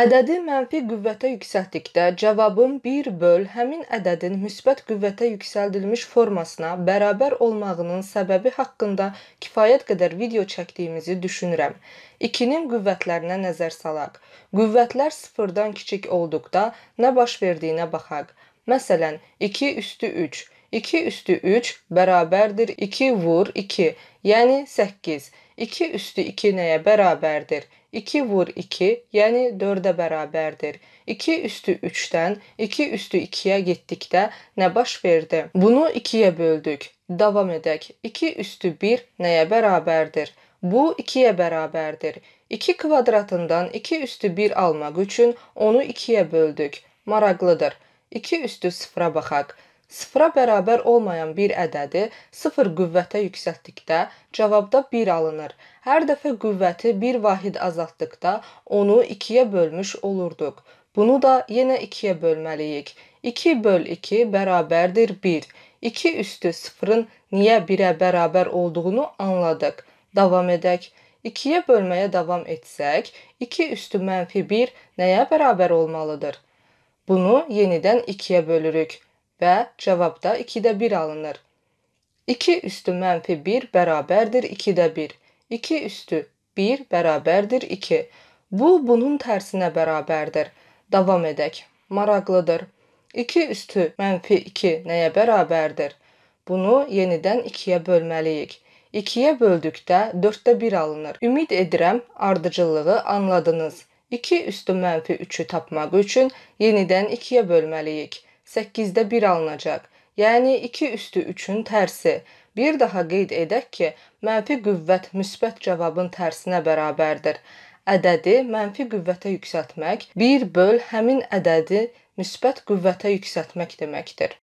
Ədədi mənfi qüvvətə yüksəltdikdə cavabın 1 böl həmin ədədin müsbət qüvvətə yüksəldilmiş formasına bərabər olmağının səbəbi haqqında kifayət qədər video çəkdiyimizi düşünürəm. 2-nin qüvvətlərinə nəzər salaq. Qüvvətlər sıfırdan kiçik olduqda nə baş verdiyinə baxaq. Məsələn, 2 üstü 3. 2 üstü 3 bərabərdir 2 vur 2, yəni 8. 2 üstü 2 nəyə bərabərdir? 2 vur 2, yəni 4-ə bərabərdir. 2 üstü 3-dən 2 üstü 2-yə getdikdə nə baş verdi? Bunu 2-yə böldük. Davam edək. 2 üstü 1 nəyə bərabərdir? Bu 2-yə bərabərdir. 2 kvadratından 2 üstü 1 almaq üçün onu 2-yə böldük. Maraqlıdır. 2 üstü 0-a baxaq. Sıfıra bərabər olmayan bir ədədi sıfır qüvvətə yüksəltdikdə cavabda 1 alınır. Hər dəfə qüvvəti bir vahid azaltdıqda onu 2-yə bölmüş olurduq. Bunu da yenə 2-yə bölməliyik. 2 böl 2 bərabərdir 1. 2 üstü 0-ın niyə 1-ə bərabər olduğunu anladıq. Davam edək. 2-yə bölməyə davam etsək, 2 üstü mənfi 1 nəyə bərabər olmalıdır? Bunu yenidən 2-yə bölürük və cavabda 2-də 1 alınır. 2 üstü mənfi 1 bərabərdir 2-də 1. 2 üstü 1 bərabərdir 2. Bu, bunun tərsinə bərabərdir. Davam edək. Maraqlıdır. 2 üstü mənfi 2 nəyə bərabərdir? Bunu yenidən 2-yə bölməliyik. 2-yə böldükdə 4də 1 alınır. Ümid edirəm ardıcıllığı anladınız. 2 üstü mənfi 3-ü tapmaq üçün yenidən 2-yə bölməliyik. 8-də 1 alınacaq. Yəni 2 üstü 3-ün tərsi. Bir daha qeyd edək ki, mənfi qüvvət müsbət cavabın tərsinə bərabərdir. Ədədi mənfi qüvvətə yüksəltmək 1 böl həmin ədədi müsbət qüvvətə yüksəltmək deməkdir.